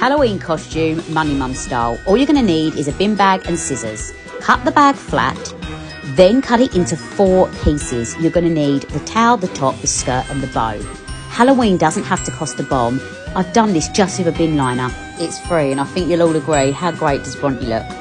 Halloween costume, Money Mum style. All you're going to need is a bin bag and scissors. Cut the bag flat, then cut it into four pieces. You're going to need the towel, the top, the skirt, and the bow. Halloween doesn't have to cost a bomb. I've done this just with a bin liner. It's free, and I think you'll all agree. How great does Bronte look?